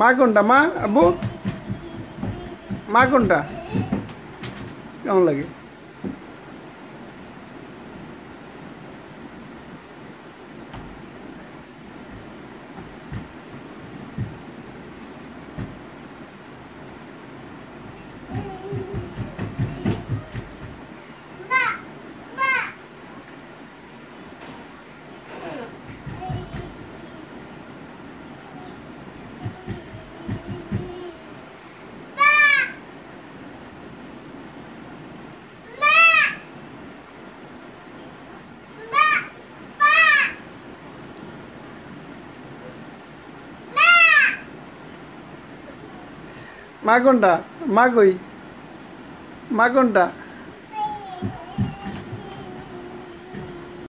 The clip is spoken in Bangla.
মা কোনটা মা আব্বু? মা কোনটা কেমন লাগে? মা কোনটা? মা